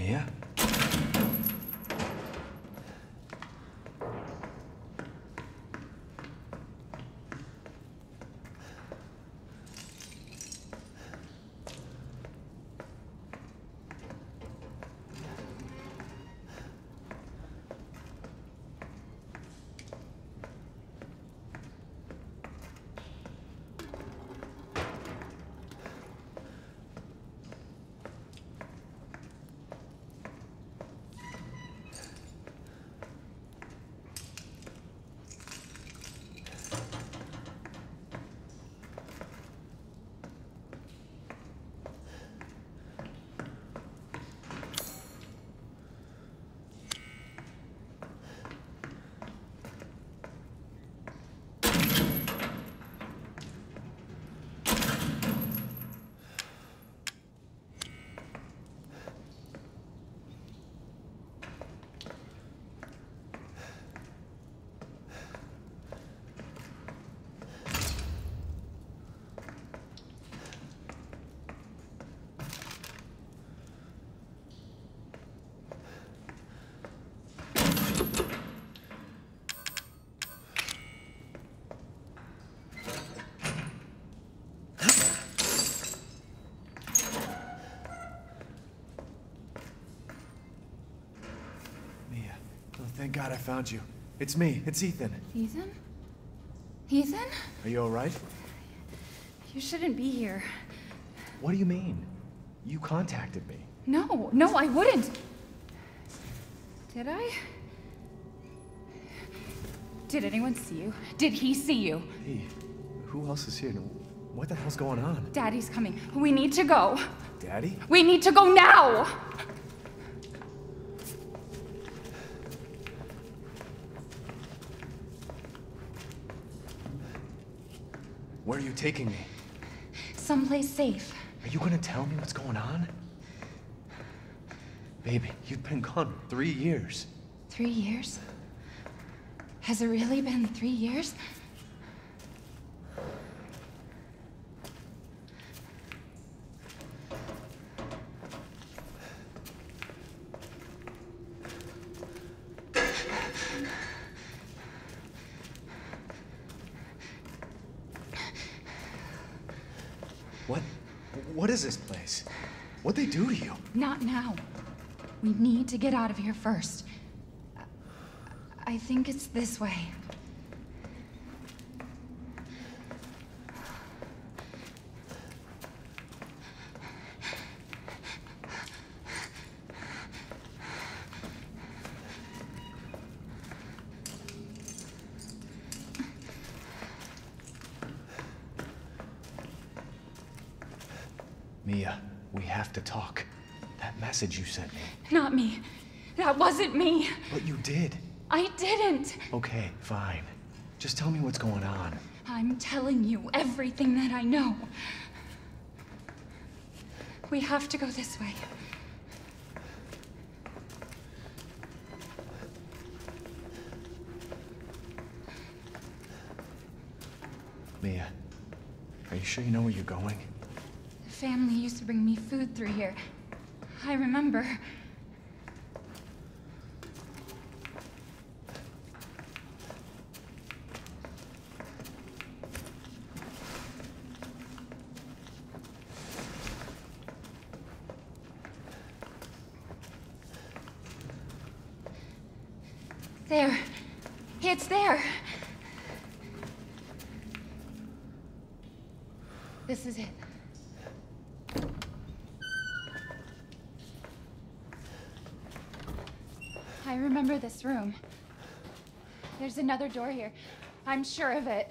Mia? Mia. Oh, thank God I found you. It's me. It's Ethan. Ethan? Ethan? Are you alright? You shouldn't be here. What do you mean? You contacted me. No, no, I wouldn't. Did I? Did anyone see you? Did he see you? Hey, who else is here? What the hell's going on? Daddy's coming. We need to go. Daddy? We need to go now! Where are you taking me? Someplace safe. Are you gonna tell me what's going on? Baby, you've been gone three years. Three years? Has it really been three years? What? What is this place? What'd Not now. We need to get out of here first. I think it's this way. Mia, we have to talk. Message you sent me. Not me. That wasn't me. But you did. I didn't. Okay, fine. Just tell me what's going on. I'm telling you everything that I know. We have to go this way. Mia, are you sure you know where you're going? The family used to bring me food through here. I remember. There. It's there. This is it. Remember this room. There's another door here. I'm sure of it.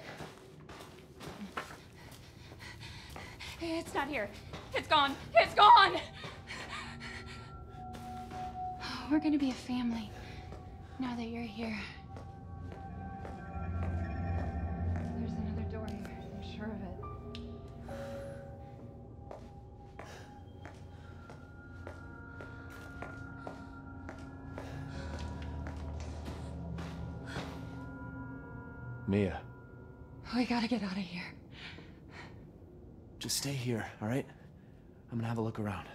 It's not here. It's gone. It's gone. We're gonna be a family now that you're here. Mia, We gotta get out of here. just stay here, all right? I'm gonna have a look around.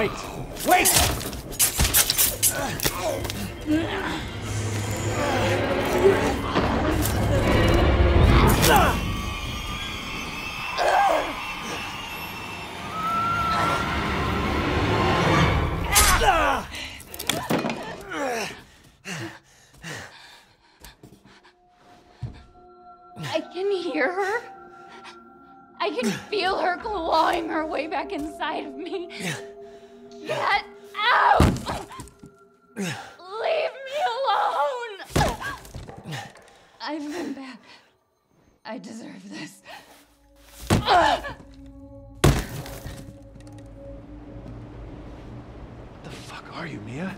Wait! Wait! I can hear her. I can feel her clawing her way back inside of me. Get out! Leave me alone! I've been bad. I deserve this. What the fuck are you, Mia?